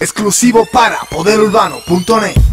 exclusivo para poderurbano.net.